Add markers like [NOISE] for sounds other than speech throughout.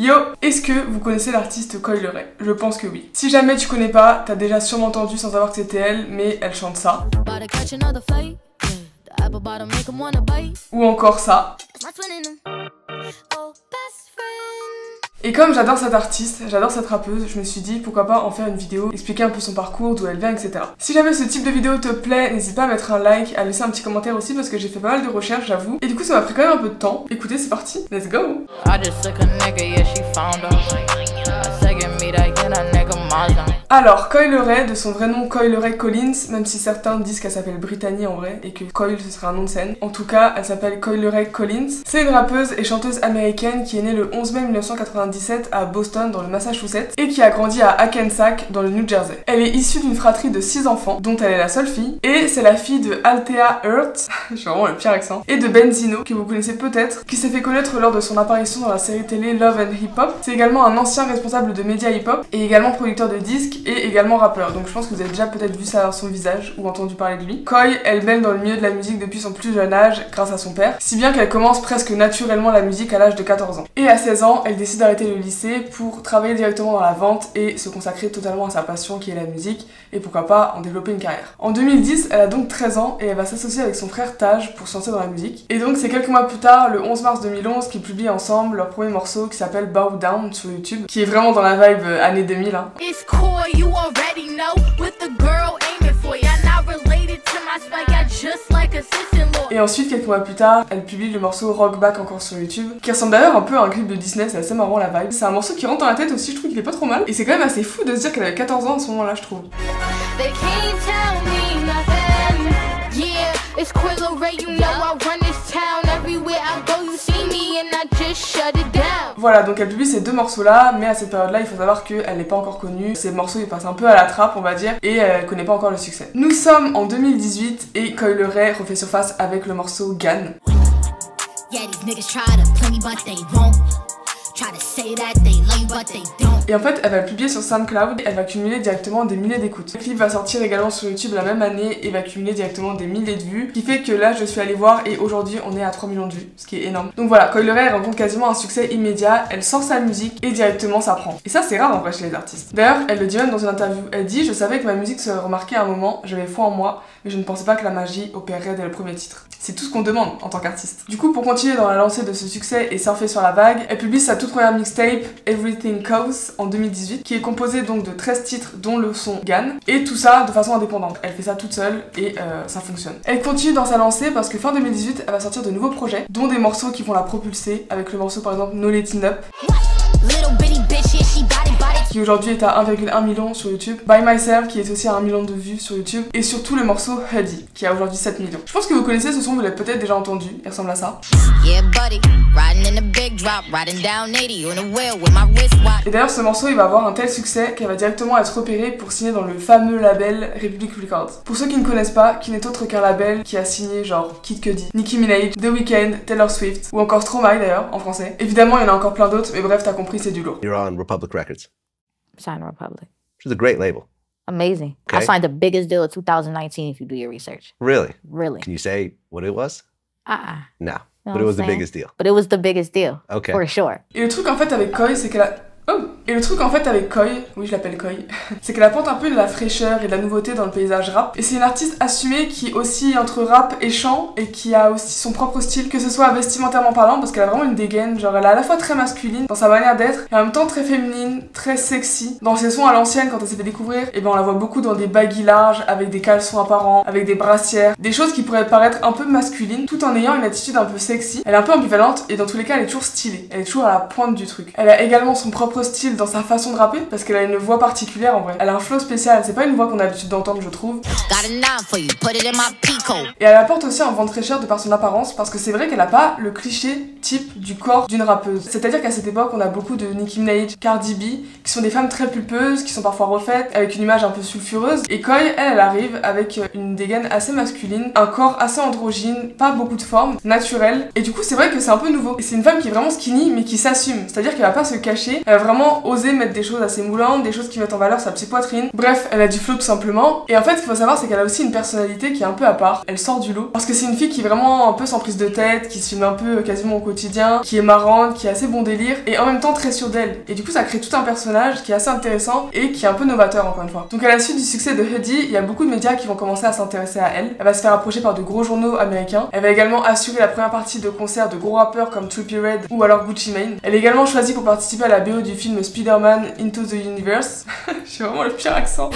Yo, est-ce que vous connaissez l'artiste Coil Ray Je pense que oui. Si jamais tu connais pas, t'as déjà sûrement entendu sans savoir que c'était elle, mais elle chante ça. Ou encore ça. Et comme j'adore cette artiste, j'adore cette rappeuse, je me suis dit pourquoi pas en faire une vidéo, expliquer un peu son parcours, d'où elle vient, etc. Si jamais ce type de vidéo te plaît, n'hésite pas à mettre un like, à laisser un petit commentaire aussi parce que j'ai fait pas mal de recherches, j'avoue. Et du coup, ça m'a pris quand même un peu de temps. Écoutez, c'est parti, let's go! Alors, Coil Ray, de son vrai nom Ray Collins, même si certains disent qu'elle s'appelle Brittany en vrai, et que Coil ce serait un nom de scène. En tout cas, elle s'appelle Ray Collins. C'est une rappeuse et chanteuse américaine qui est née le 11 mai 1997 à Boston, dans le Massachusetts, et qui a grandi à Hackensack, dans le New Jersey. Elle est issue d'une fratrie de 6 enfants, dont elle est la seule fille, et c'est la fille de Althea Hurt, [LAUGHS] j'ai vraiment le pire accent, et de Benzino, que vous connaissez peut-être, qui s'est fait connaître lors de son apparition dans la série télé Love and Hip Hop. C'est également un ancien responsable de médias hip hop, et également producteur de disques et également rappeur. Donc je pense que vous avez déjà peut-être vu ça son visage ou entendu parler de lui. Koi, elle mène dans le milieu de la musique depuis son plus jeune âge grâce à son père, si bien qu'elle commence presque naturellement la musique à l'âge de 14 ans. Et à 16 ans, elle décide d'arrêter le lycée pour travailler directement dans la vente et se consacrer totalement à sa passion qui est la musique et pourquoi pas en développer une carrière. En 2010, elle a donc 13 ans et elle va s'associer avec son frère Taj pour se lancer dans la musique. Et donc c'est quelques mois plus tard, le 11 mars 2011, qu'ils publient ensemble leur premier morceau qui s'appelle Bow Down sur YouTube, qui est vraiment dans la vibe euh, année 2000. Hein. Et ensuite, quelques mois plus tard, elle publie le morceau Rock Back encore sur YouTube, qui ressemble d'ailleurs un peu à un clip de Disney, c'est assez marrant la vibe. C'est un morceau qui rentre dans la tête aussi, je trouve qu'il est pas trop mal. Et c'est quand même assez fou de se dire qu'elle avait 14 ans à ce moment-là, je trouve. Voilà, donc elle publie ces deux morceaux-là, mais à cette période-là, il faut savoir qu'elle n'est pas encore connue. Ces morceaux, ils passent un peu à la trappe, on va dire, et elle connaît pas encore le succès. Nous sommes en 2018 et Coil Ray refait surface avec le morceau Gan. Et en fait, elle va publier sur SoundCloud, elle va cumuler directement des milliers d'écoutes. Le clip va sortir également sur YouTube la même année et va cumuler directement des milliers de vues, ce qui fait que là, je suis allée voir et aujourd'hui, on est à 3 millions de vues, ce qui est énorme. Donc voilà, Coil Ray rencontre quasiment un succès immédiat, elle sort sa musique et directement ça prend. Et ça, c'est rare en vrai chez les artistes. D'ailleurs, elle le dit même dans une interview. Elle dit Je savais que ma musique serait remarquée à un moment, j'avais foi en moi, mais je ne pensais pas que la magie opérerait dès le premier titre. C'est tout ce qu'on demande en tant qu'artiste. Du coup, pour continuer dans la lancée de ce succès et surfer sur la vague, elle publie sa toute première mixtape, Everything Cows, en 2018, qui est composée donc de 13 titres, dont le son Gan, et tout ça de façon indépendante. Elle fait ça toute seule et euh, ça fonctionne. Elle continue dans sa lancée parce que fin 2018, elle va sortir de nouveaux projets, dont des morceaux qui vont la propulser, avec le morceau par exemple No Letting Up qui aujourd'hui est à 1,1 million sur YouTube, By Myself qui est aussi à 1 million de vues sur YouTube, et surtout le morceau Huddy qui a aujourd'hui 7 millions. Je pense que vous connaissez ce son, vous l'avez peut-être déjà entendu, il ressemble à ça. Et d'ailleurs ce morceau il va avoir un tel succès qu'elle va directement être repérée pour signer dans le fameux label Republic Records. Pour ceux qui ne connaissent pas, qui n'est autre qu'un label qui a signé genre Kid Cudi, Nicki Minaj, The Weeknd, Taylor Swift, ou encore Stromae d'ailleurs en français. Évidemment il y en a encore plein d'autres, mais bref t'as compris c'est du lourd. You're on Republic Records. Sign Republic. Which is a great label. Amazing. I signed the biggest deal of 2019 if you do your research. Really? Really. Can you say what it was? Uh-uh. No. Know but it was I'm the biggest deal. But it was the biggest deal. Okay. For sure. Et le truc en fait avec Koi, c'est qu'elle a. Oh Et le truc en fait avec Koi, oui je l'appelle Koi, [LAUGHS] c'est qu'elle apporte un peu de la fraîcheur et de la nouveauté dans le paysage rap. Et c'est une artiste assumée qui oscille entre rap et chant et qui a aussi son propre style, que ce soit vestimentairement parlant, parce qu'elle a vraiment une dégaine, genre elle est à la fois très masculine dans sa manière d'être et en même temps très féminine, très sexy. Dans ses sons à l'ancienne, quand elle s'est fait découvrir, et ben on la voit beaucoup dans des baggy larges, avec des caleçons apparents, avec des brassières, des choses qui pourraient paraître un peu masculines, tout en ayant une attitude un peu sexy. Elle est un peu ambivalente et dans tous les cas elle est toujours stylée, elle est toujours à la pointe du truc. Elle a également son propre style dans sa façon de rapper parce qu'elle a une voix particulière en vrai. Elle a un flow spécial, c'est pas une voix qu'on a l'habitude d'entendre je trouve. Et elle apporte aussi un vent de fraîcheur de par son apparence parce que c'est vrai qu'elle a pas le cliché type du corps d'une rappeuse. C'est-à-dire qu'à cette époque, on a beaucoup de Nicki Minaj, Cardi B, qui sont des femmes très pulpeuses, qui sont parfois refaites, avec une image un peu sulfureuse. Et Koi, elle, elle arrive avec une dégaine assez masculine, un corps assez androgyne, pas beaucoup de forme, naturel. Et du coup, c'est vrai que c'est un peu nouveau. Et c'est une femme qui est vraiment skinny, mais qui s'assume. C'est-à-dire qu'elle va pas se cacher, elle va vraiment osé mettre des choses assez moulantes, des choses qui mettent en valeur sa petite poitrine. Bref, elle a du flow tout simplement. Et en fait, ce qu'il faut savoir, c'est qu'elle a aussi une personnalité qui est un peu à part. Elle sort du lot. Parce que c'est une fille qui est vraiment un peu sans prise de tête, qui se filme un peu quasiment au quotidien, qui est marrante, qui a assez bon délire, et en même temps très sûre d'elle. Et du coup, ça crée tout un personnage qui est assez intéressant et qui est un peu novateur encore une fois. Donc à la suite du succès de Huddy, il y a beaucoup de médias qui vont commencer à s'intéresser à elle. Elle va se faire approcher par de gros journaux américains. Elle va également assurer la première partie de concerts de gros rappeurs comme Trippie Red ou alors Gucci Mane. Elle est également choisie pour participer à la BO du film Spider-Man Into the Universe. [LAUGHS] J'ai vraiment le pire accent.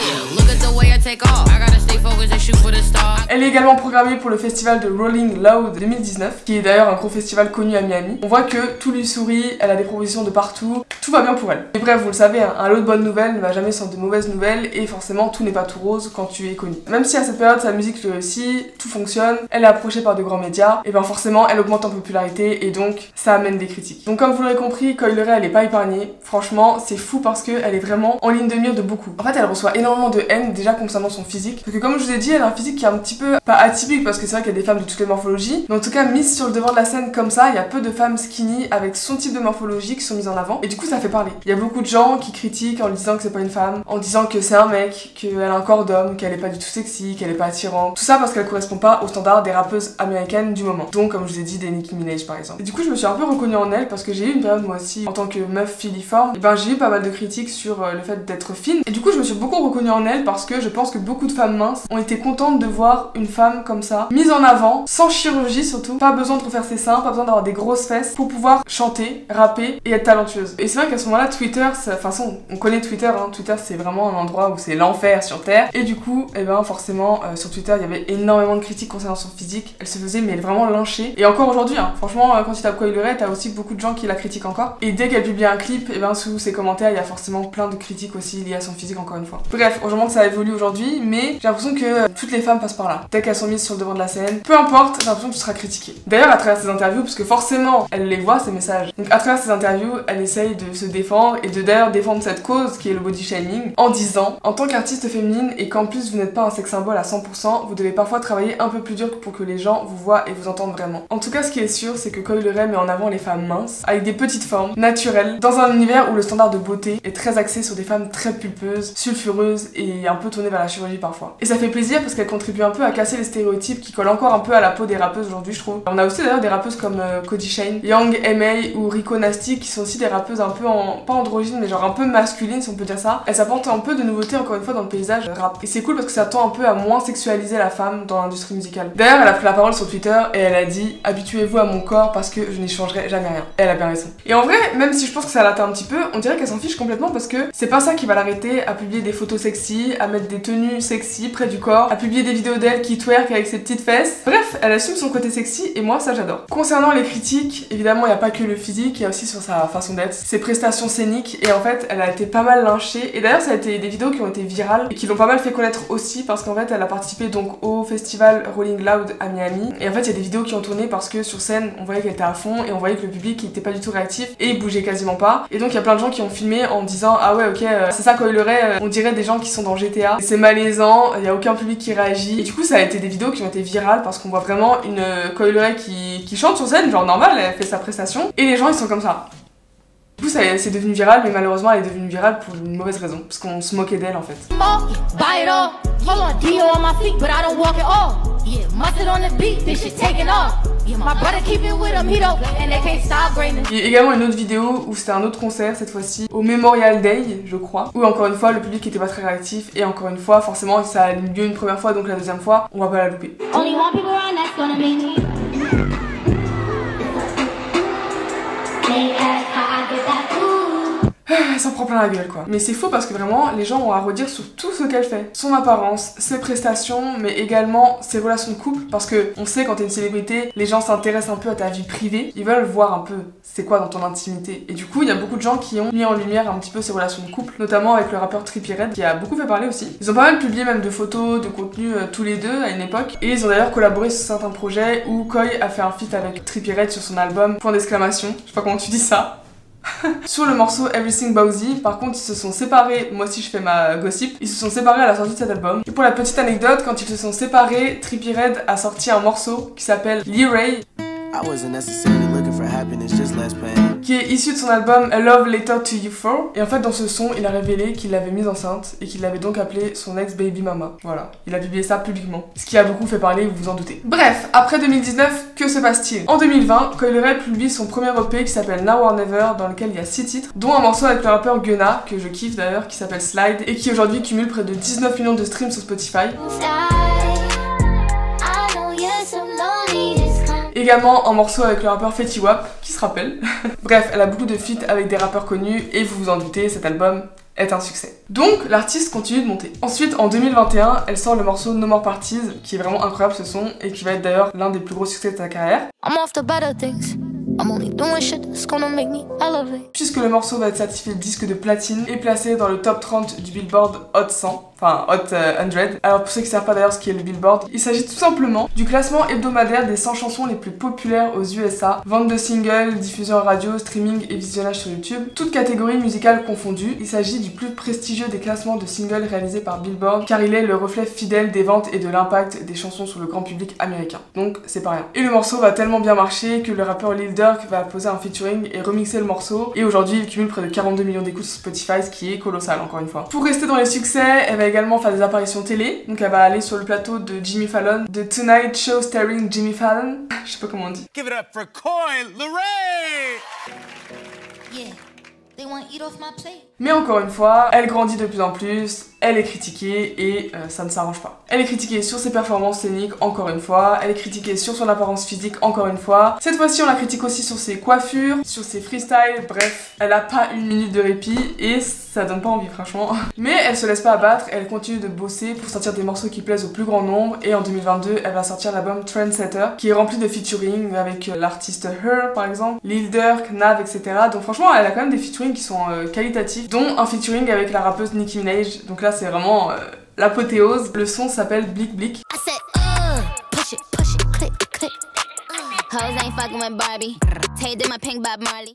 Elle est également programmée pour le festival de Rolling Loud 2019, qui est d'ailleurs un gros festival connu à Miami. On voit que tout lui sourit, elle a des propositions de partout, tout va bien pour elle. Et bref, vous le savez, hein, un lot de bonnes nouvelles ne va jamais sans de mauvaises nouvelles, et forcément tout n'est pas tout rose quand tu es connu. Même si à cette période sa musique réussit, tout fonctionne, elle est approchée par de grands médias, et ben forcément elle augmente en popularité, et donc ça amène des critiques. Donc comme vous l'aurez compris, Coil Ray elle est pas épargnée. Franchement, c'est fou parce qu'elle est vraiment en ligne de mire de beaucoup. En fait, elle reçoit énormément de haine déjà concernant son physique, parce que comme je vous ai dit, elle a un physique qui est un petit peu pas atypique parce que c'est vrai qu'il y a des femmes de toutes les morphologies, mais en tout cas mise sur le devant de la scène comme ça, il y a peu de femmes skinny avec son type de morphologie qui sont mises en avant et du coup ça fait parler. Il y a beaucoup de gens qui critiquent en disant que c'est pas une femme, en disant que c'est un mec, qu'elle a un corps d'homme, qu'elle est pas du tout sexy, qu'elle est pas attirante. Tout ça parce qu'elle correspond pas aux standards des rappeuses américaines du moment. Donc comme je vous ai dit des Nicki Minaj par exemple. Et du coup je me suis un peu reconnue en elle parce que j'ai eu une période moi aussi en tant que meuf filiforme, et ben j'ai eu pas mal de critiques sur euh, le fait d'être fine et du coup je me suis beaucoup reconnue en elle parce que je pense que beaucoup de femmes minces ont été contentes de voir une femme comme ça, mise en avant, sans chirurgie surtout, pas besoin de refaire ses seins, pas besoin d'avoir des grosses fesses pour pouvoir chanter, rapper et être talentueuse. Et c'est vrai qu'à ce moment-là, Twitter, de façon, on connaît Twitter, hein. Twitter c'est vraiment un endroit où c'est l'enfer sur Terre. Et du coup, eh ben forcément, euh, sur Twitter, il y avait énormément de critiques concernant son physique. Elle se faisait mais vraiment lyncher. Et encore aujourd'hui, hein, franchement, euh, quand tu tapes Coil Ray, t'as aussi beaucoup de gens qui la critiquent encore. Et dès qu'elle publie un clip, et ben sous ses commentaires, il y a forcément plein de critiques aussi liées à son physique encore une fois. Bref, heureusement que ça évolue aujourd'hui, mais j'ai l'impression que euh, toutes les femmes passent par là. Dès qu'elles sont mises sur le devant de la scène, peu importe, j'ai l'impression que tu seras critiquée. D'ailleurs, à travers ses interviews, parce que forcément, elle les voit, ces messages. Donc à travers ses interviews, elle essaye de se défendre et de d'ailleurs défendre cette cause qui est le body shaming en disant en tant qu'artiste féminine et qu'en plus vous n'êtes pas un sex symbole à 100%, vous devez parfois travailler un peu plus dur pour que les gens vous voient et vous entendent vraiment. En tout cas, ce qui est sûr, c'est que Coil met en avant les femmes minces, avec des petites formes, naturelles, dans un univers où le standard de beauté est très axé sur des femmes très pulpeuses, sulfureuses et un peu tournées vers la chirurgie parfois. Et ça fait plaisir parce qu'elle contribue un peu à casser les stéréotypes qui collent encore un peu à la peau des rappeuses aujourd'hui, je trouve. On a aussi d'ailleurs des rappeuses comme euh, Cody Shane, Young M.A. ou Rico Nasty qui sont aussi des rappeuses un peu en, pas androgynes, mais genre un peu masculines si on peut dire ça. Elles apportent un peu de nouveauté encore une fois dans le paysage rap. Et c'est cool parce que ça tend un peu à moins sexualiser la femme dans l'industrie musicale. D'ailleurs, elle a pris la parole sur Twitter et elle a dit Habituez-vous à mon corps parce que je n'y changerai jamais rien. Et elle a bien raison. Et en vrai, même si je pense que ça l'atteint un petit peu, on dirait qu'elle s'en fiche complètement parce que c'est pas ça qui va l'arrêter à publier des photos sexy, à mettre des tenues sexy près du corps, à publier des vidéos d'elle qui twerk avec ses petites fesses. Bref, elle assume son côté sexy et moi ça j'adore. Concernant les critiques, évidemment il n'y a pas que le physique, il y a aussi sur sa façon d'être, ses prestations scéniques et en fait elle a été pas mal lynchée et d'ailleurs ça a été des vidéos qui ont été virales et qui l'ont pas mal fait connaître aussi parce qu'en fait elle a participé donc au festival Rolling Loud à Miami et en fait il y a des vidéos qui ont tourné parce que sur scène on voyait qu'elle était à fond et on voyait que le public il était pas du tout réactif et il bougeait quasiment pas et donc il y a plein de gens qui ont filmé en disant ah ouais ok euh, c'est ça Ray, euh, on dirait des gens qui sont dans GTA c'est malaisant il y a aucun public qui réagit. Et du coup ça a été des vidéos qui ont été virales parce qu'on voit vraiment une euh, Coil Ray qui, chante sur scène genre normal elle fait sa prestation. Et les gens ils sont comme ça. Du coup, c'est devenu viral, mais malheureusement, elle est devenue virale pour une mauvaise raison, parce qu'on se moquait d'elle en fait. Il y a également une autre vidéo où c'était un autre concert, cette fois-ci, au Memorial Day, je crois, où encore une fois, le public était pas très réactif, et encore une fois, forcément, ça a eu lieu une première fois, donc la deuxième fois, on va pas la louper. Only one Elle s'en prend plein la gueule quoi. Mais c'est faux parce que vraiment, les gens ont à redire sur tout ce qu'elle fait. Son apparence, ses prestations, mais également ses relations de couple. Parce que on sait quand t'es une célébrité, les gens s'intéressent un peu à ta vie privée. Ils veulent voir un peu c'est quoi dans ton intimité. Et du coup, il y a beaucoup de gens qui ont mis en lumière un petit peu ses relations de couple, notamment avec le rappeur Trippie Redd qui a beaucoup fait parler aussi. Ils ont pas mal publié même de photos, de contenu euh, tous les deux à une époque. Et ils ont d'ailleurs collaboré sur certains projets où Koi a fait un feat avec Trippie Redd sur son album Point d'exclamation. Je sais pas comment tu dis ça. [LAUGHS] Sur le morceau Everything Bowsy, par contre, ils se sont séparés. Moi aussi, je fais ma gossip. Ils se sont séparés à la sortie de cet album. Et pour la petite anecdote, quand ils se sont séparés, Trippie Redd a sorti un morceau qui s'appelle Lee Ray. I wasn't necessarily looking for happiness, just less pain. Qui est issu de son album A Love Letter to You For. Et en fait, dans ce son, il a révélé qu'il l'avait mise enceinte et qu'il l'avait donc appelée son ex-baby mama. Voilà, il a publié ça publiquement. Ce qui a beaucoup fait parler, vous vous en doutez. Bref, après 2019, que se passe-t-il? En 2020, Coil Ray publie son premier EP qui s'appelle Now or Never, dans lequel il y a 6 titres, dont un morceau avec le rappeur Gunna, que je kiffe d'ailleurs, qui s'appelle Slide, et qui aujourd'hui cumule près de 19 millions de streams sur Spotify. Également un morceau avec le rappeur Fetty Wap, qui se rappelle. [LAUGHS] Bref, elle a beaucoup de feats avec des rappeurs connus, et vous vous en doutez, cet album est un succès. Donc l'artiste continue de monter. Ensuite, en 2021, elle sort le morceau No More Parties, qui est vraiment incroyable ce son, et qui va être d'ailleurs l'un des plus gros succès de sa carrière. I'm off better things. I'm only doing shit that's gonna make me elevate. puisque le morceau va être certifié disque de platine et placé dans le top 30 du Billboard Hot 100, enfin Hot euh, 100. Alors pour ceux qui savent pas d'ailleurs ce qu'est le Billboard, il s'agit tout simplement du classement hebdomadaire des 100 chansons les plus populaires aux USA, vente de singles, diffusion radio, streaming et visionnage sur YouTube, toutes catégories musicales confondues. Il s'agit du plus prestigieux des classements de singles réalisés par Billboard car il est le reflet fidèle des ventes et de l'impact des chansons sur le grand public américain. Donc c'est pas rien. Et le morceau va tellement bien marcher que le rappeur Lil Durk va poser un featuring et remixer le morceau et aujourd'hui il cumule près de 42 millions d'écoutes sur Spotify ce qui est colossal encore une fois. Pour rester dans les succès, elle va également faire des apparitions télé. Donc elle va aller sur le plateau de Jimmy Fallon, de Tonight Show starring Jimmy Fallon. [LAUGHS] Je sais pas comment on dit. Give it up for Coy Leray! Yeah, they wanna eat off my plate. Mais encore une fois, elle grandit de plus en plus, elle est critiquée et euh, ça ne s'arrange pas. Elle est critiquée sur ses performances scéniques, encore une fois, elle est critiquée sur son apparence physique, encore une fois. Cette fois-ci, on la critique aussi sur ses coiffures, sur ses freestyles, bref, elle a pas une minute de répit et ça donne pas envie, franchement. [LAUGHS] Mais elle se laisse pas abattre, elle continue de bosser pour sortir des morceaux qui plaisent au plus grand nombre et en 2022, elle va sortir l'album Trendsetter qui est rempli de featuring avec euh, l'artiste Her par exemple, Lil Durk, Nav, etc. Donc franchement, elle a quand même des featuring qui sont euh, qualitatifs, dont un featuring avec la rappeuse Nicki Minaj. Donc là, c'est vraiment euh, l'apothéose. Le son s'appelle Blick Blick. I said, uh, push it,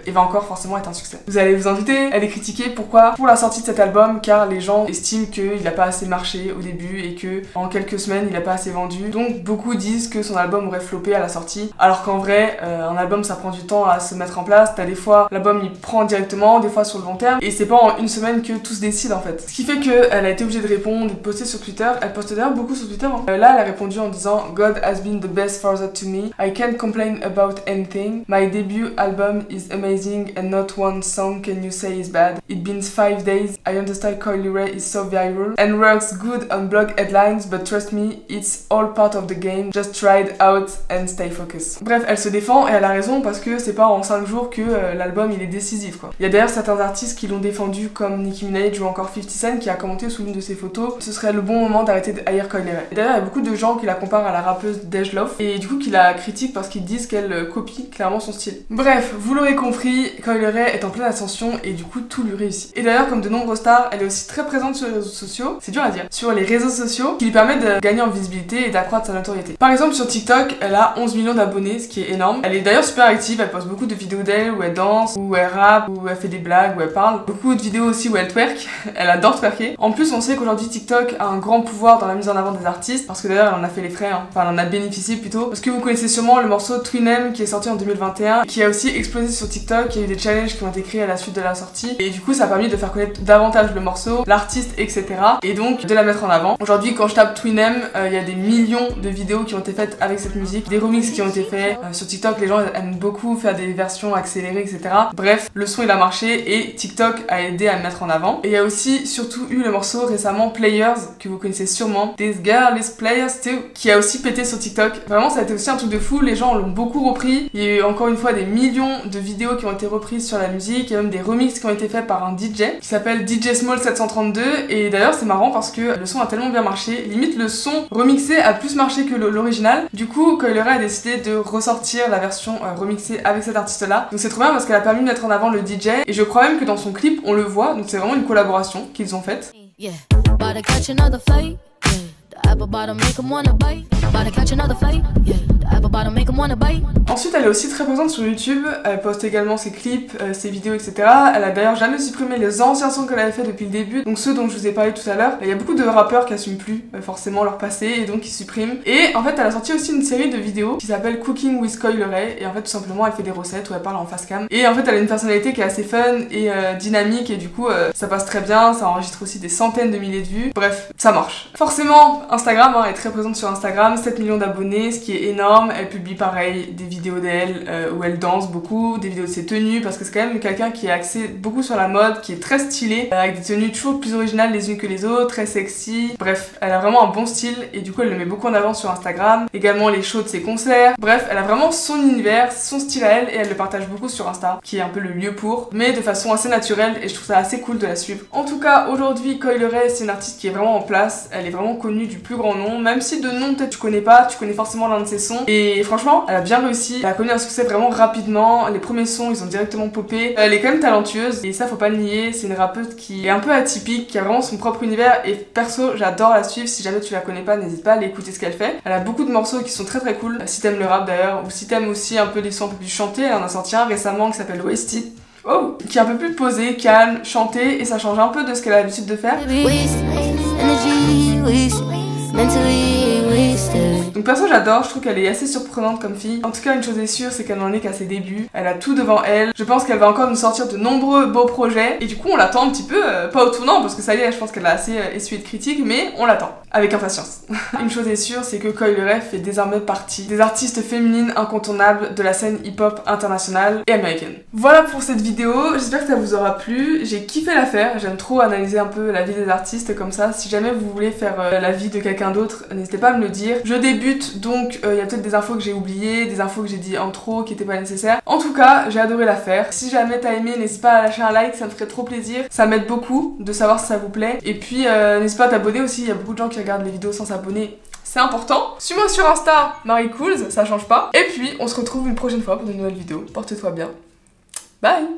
et va encore forcément être un succès. Vous allez vous en douter, elle est critiquée pourquoi? Pour la sortie de cet album car les gens estiment qu'il n'a pas assez marché au début et que en quelques semaines il n'a pas assez vendu. Donc beaucoup disent que son album aurait floppé à la sortie alors qu'en vrai euh, un album ça prend du temps à se mettre en place. T'as des fois l'album il prend directement, des fois sur le long terme et c'est pas en une semaine que tout se décide en fait. Ce qui fait qu'elle a été obligée de répondre, de poster sur Twitter. Elle poste d'ailleurs beaucoup sur Twitter. hein. Euh, là elle a répondu en disant God has been the best father to me. I can't complain about anything. My debut album is amazing and not one song can you say is bad. It been five days. I understand Coily Ray is so viral and works good on blog headlines, but trust me, it's all part of the game. Just try it out and stay focused. Bref, elle se défend et elle a raison parce que c'est pas en 5 jours que euh, l'album il est décisif quoi. Il y a d'ailleurs certains artistes qui l'ont défendu comme Nicki Minaj ou encore 50 Cent qui a commenté sous l'une de ses photos ce serait le bon moment d'arrêter de haïr Coily Ray. D'ailleurs, il y a beaucoup de gens qui la comparent à la rappeuse Dej Love et du coup qui la critiquent parce qu'ils disent qu'elle euh, copie clairement son style. Bref, vous l'aurez compris, Coily Ray est en pleine ascension et du coup tout lui réussit. Et d'ailleurs, comme de nombreuses stars, elle est aussi très présente sur les réseaux sociaux, c'est dur à dire, sur les réseaux sociaux qui lui permettent de gagner en visibilité et d'accroître sa notoriété. Par exemple, sur TikTok, elle a 11 millions d'abonnés, ce qui est énorme. Elle est d'ailleurs super active, elle poste beaucoup de vidéos d'elle où elle danse, où elle rappe, où elle fait des blagues, où elle parle. Beaucoup de vidéos aussi où elle twerk, [LAUGHS] elle adore twerker. En plus, on sait qu'aujourd'hui TikTok a un grand pouvoir dans la mise en avant des artistes, parce que d'ailleurs elle en a fait les frais, hein. enfin elle en a bénéficié plutôt. Parce que vous connaissez sûrement le morceau Twinem qui est sorti en 2021, qui a aussi explosé sur TikTok, il y a eu des challenges qui ont été créés à la suite de la sortie, et du coup ça a permis de faire connaître davantage le morceau, l'artiste, etc. Et donc de la mettre en avant. Aujourd'hui, quand je tape Twinem, euh, il y a des millions de vidéos qui ont été faites avec cette musique, des remixes qui ont été faits. Euh, sur TikTok, les gens aiment beaucoup faire des versions accélérées, etc. Bref, le son il a marché et TikTok a aidé à le mettre en avant. Et il y a aussi surtout eu le morceau récemment Players, que vous connaissez sûrement, This Girl is Players too, qui a aussi pété sur TikTok. Vraiment, ça a été aussi un truc de fou, les gens l'ont beaucoup repris. Il y a eu encore une fois des millions de vidéos qui ont été reprises sur la musique, a même des remixes qui ont été faits par un DJ qui s'appelle DJ Small 732 et d'ailleurs c'est marrant parce que le son a tellement bien marché, limite le son remixé a plus marché que l'original. Du coup, Coil a décidé de ressortir la version euh, remixée avec cet artiste là. Donc c'est trop bien parce qu'elle a permis de mettre en avant le DJ et je crois même que dans son clip on le voit, donc c'est vraiment une collaboration qu'ils ont faite. Ensuite, elle est aussi très présente sur YouTube. Elle poste également ses clips, euh, ses vidéos, etc. Elle a d'ailleurs jamais supprimé les anciens sons qu'elle avait fait depuis le début, donc ceux dont je vous ai parlé tout à l'heure. Il y a beaucoup de rappeurs qui assument plus euh, forcément leur passé et donc qui suppriment. Et en fait, elle a sorti aussi une série de vidéos qui s'appelle Cooking with Coil Ray. Et en fait, tout simplement, elle fait des recettes où elle parle en face cam. Et en fait, elle a une personnalité qui est assez fun et euh, dynamique et du coup, ça passe très bien. Ça enregistre aussi des centaines de milliers de vues. Bref, ça marche. Forcément, Instagram, hein, est très présente sur Instagram, 7 millions d'abonnés, ce qui est énorme. Elle publie pareil des vidéos d'elle euh, où elle danse beaucoup, des vidéos de ses tenues parce que c'est quand même quelqu'un qui est axé beaucoup sur la mode, qui est très stylé, euh, avec des tenues toujours plus originales les unes que les autres, très sexy. Bref, elle a vraiment un bon style et du coup elle le met beaucoup en avant sur Instagram. Également les shows de ses concerts. Bref, elle a vraiment son univers, son style à elle et elle le partage beaucoup sur Insta, qui est un peu le lieu pour, mais de façon assez naturelle et je trouve ça assez cool de la suivre. En tout cas, aujourd'hui, Coil Ray, c'est une artiste qui est vraiment en place. Elle est vraiment connue du plus grand nom, même si de nom peut-être tu connais pas, tu connais forcément l'un de ses sons. Et franchement, elle a bien réussi. Elle a connu un succès vraiment rapidement. Les premiers sons, ils ont directement popé. Elle est quand même talentueuse et ça faut pas le nier. C'est une rappeuse qui est un peu atypique, qui a vraiment son propre univers et perso, j'adore la suivre. Si jamais tu la connais pas, n'hésite pas à aller écouter ce qu'elle fait. Elle a beaucoup de morceaux qui sont très très cool. Si t'aimes le rap d'ailleurs, ou si t'aimes aussi un peu les sons un peu plus chantés, elle en a sorti un récemment qui s'appelle Wasted. Oh, qui est un peu plus posé, calme, chanté et ça change un peu de ce qu'elle a l'habitude de faire. Donc perso j'adore, je trouve qu'elle est assez surprenante comme fille. En tout cas une chose est sûre c'est qu'elle n'en est qu'à ses débuts. Elle a tout devant elle. Je pense qu'elle va encore nous sortir de nombreux beaux projets. Et du coup on l'attend un petit peu, euh, pas au tournant parce que ça y est je pense qu'elle a assez euh, essuyé de critiques, mais on l'attend. Avec impatience. [LAUGHS] une chose est sûre c'est que Coil Ray fait désormais partie des artistes féminines incontournables de la scène hip-hop internationale et américaine. Voilà pour cette vidéo, j'espère que ça vous aura plu. J'ai kiffé la faire, j'aime trop analyser un peu la vie des artistes comme ça. Si jamais vous voulez faire euh, la vie de quelqu'un d'autre, n'hésitez pas à me le dire. Je débute donc il y a peut-être des infos que j'ai oubliées, des infos que j'ai dit en trop qui étaient pas nécessaires. En tout cas, j'ai adoré la faire. Si jamais t'as aimé, n'hésite pas à lâcher un like, ça me ferait trop plaisir. Ça m'aide beaucoup de savoir si ça vous plaît. Et puis euh, n'hésite pas à t'abonner aussi, il y a beaucoup de gens qui regardent les vidéos sans s'abonner. C'est important. Suis-moi sur Insta, Marie Cools, ça change pas. Et puis, on se retrouve une prochaine fois pour de nouvelles vidéos. Porte-toi bien. Bye